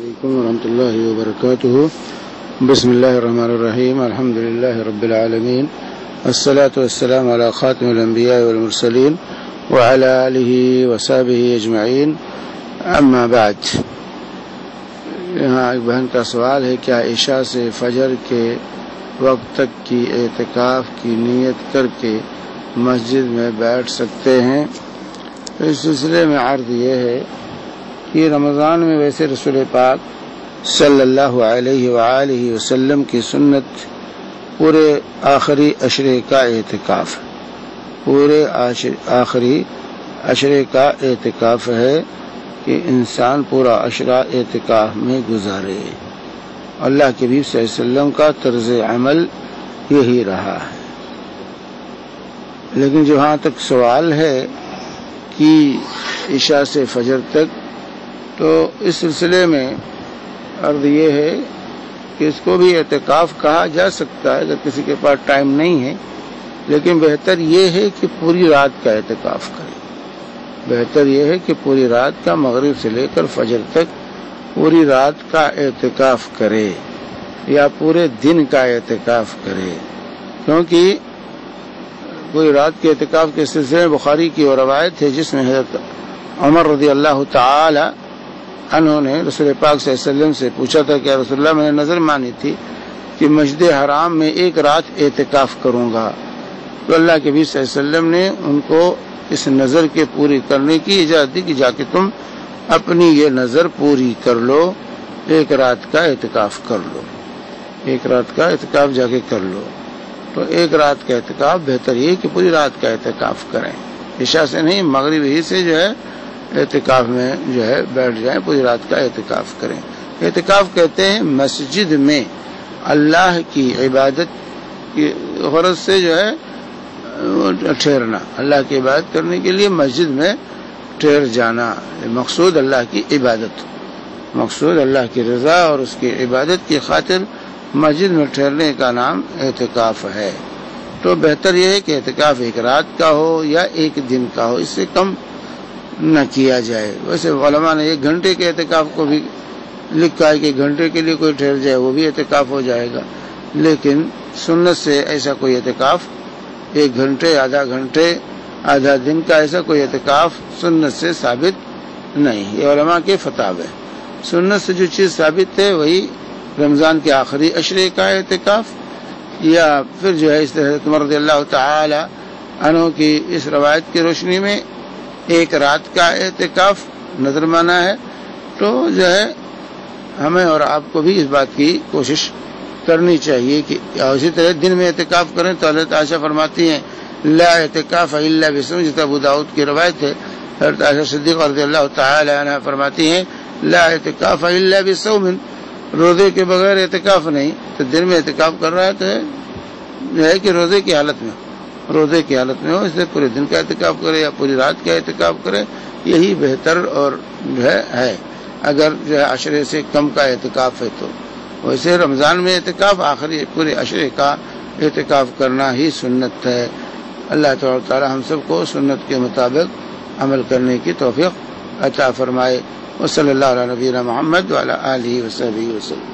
वरहमत ला वरक बसमीम अलहमदिल्ला रबालमीन असलातम ख़ातमबियामरसलिन वाली वसाब अजमाइन अम्माबाद यहाँ एक बहन का सवाल है, क्या ईशा से फजर के वक्त तक की एतकाफ़ की नीयत करके मस्जिद में बैठ सकते हैं? तो इस सिलसिले में अर्द यह है कि रमज़ान में वैसे रसूल पाक सल्लल्लाहु अलैहि वसल्लम की सुन्नत पूरे आखिरी अशरे का एहतिकाफ पूरे आखिरी अशरे का एहतिकाफ है कि इंसान पूरा अशरा एहतिकाफ में गुजारे। अल्लाह के भी वसल्लम का तर्ज अमल यही रहा है। लेकिन जहाँ तक सवाल है कि ईशा से फजर तक तो इस सिलसिले में अर्ज़ ये है कि इसको भी एहतिकाफ कहा जा सकता है, अगर किसी के पास टाइम नहीं है। लेकिन बेहतर ये है कि पूरी रात का एहतिकाफ करे। बेहतर ये है कि पूरी रात का मगरिब से लेकर फजर तक पूरी रात का एहतिकाफ करे, या पूरे दिन का एहतिकाफ करे। क्योंकि पूरी रात के एहतिकाफ के सिलसिले में बुखारी की और रवायत है, जिसमें हज़रत उमर रदी अल्लाह तआला उन्होंने रसूल पाक वसल्लम से पूछा था कि रसुल्ला मैंने नज़र मानी थी कि मस्जिद हराम में एक रात एहतिकाफ करूँगा। तो अल्लाह के भी वसल्लम ने उनको इस नज़र के पूरी करने की इजाज़त दी कि जाके तुम अपनी ये नज़र पूरी कर लो, एक रात का एहतिकाफ कर लो। एक रात का एहतिकाफ जाके कर लो। तो एक रात का एहतिकाफ बेहतर ये कि पूरी रात का एहतिकाफ करें। ईशा से नहीं, मगरब ही से जो है एहतिकाफ में जो है बैठ जाए, पूरी रात का एहतिकाफ करें। एहतिकाफ कहते हैं मस्जिद में अल्लाह की इबादत की गरज से जो है ठहरना, अल्लाह की इबादत करने के लिए मस्जिद में ठहर जाना, मकसूद अल्लाह की इबादत। मकसूद अल्लाह की रजा और उसकी इबादत की खातिर मस्जिद में ठहरने का नाम एहतिकाफ है। तो बेहतर यह है कि एहतिकाफ एक रात का हो या एक दिन का हो, इससे कम न किया जाए। वैसे वलमा ने एक घंटे के एहतिकाफ को भी लिखा है कि घंटे के लिए कोई ठहर जाए, वो भी एहतिकाफ हो जाएगा। लेकिन सुन्नत से ऐसा कोई एहतिकाफ एक घंटे, आधा घंटे, आधा दिन का ऐसा कोई एहतिकाफ सुन्नत से साबित नहीं। ये वलमा के फताव है। सुन्नत से जो चीज़ साबित है, वही रमज़ान के आखिरी अशरे का एहतिकाफ या फिर जो है इस तरह मरद अल्लाह तनो की इस रवायत की रोशनी में एक रात का एहतिकाफ नज़र माना है। तो जो है, हमें और आपको भी इस बात की कोशिश करनी चाहिए कि उसी तरह दिन में एहतिकाफ करें तो हज़रत आशा फरमाती हैं, ला एहतिकाफ अल्ला बिस्म, जिस अबू दाऊद की रवायत है, हज़रत आशा सिद्दीक तला फरमाती हैं, ला एहतिकाफ अल्ला बिस्म रोज़े के बगैर एहतिकाफ नहीं। तो दिन में एहतिकाफ कर रहा है तो है कि रोज़े की हालत में। रोज़े की हालत में हो इसलिए पूरे दिन का एहतिकाफ करे या पूरी रात का एहतिकाफ करे यही बेहतर और जो है, है। अगर जो है अशरे से कम का एहतिकाफ है तो। वैसे रमज़ान में एहतिकाफ आखिरी पूरे अशरे का एहतिकाफ करना ही सुन्नत है। अल्लाह ताला हम सबको सुन्नत के मुताबिक अमल करने की तोफ़ी अता फरमाए। वसल नबीना मोहम्मद वाला आलि वसल्लम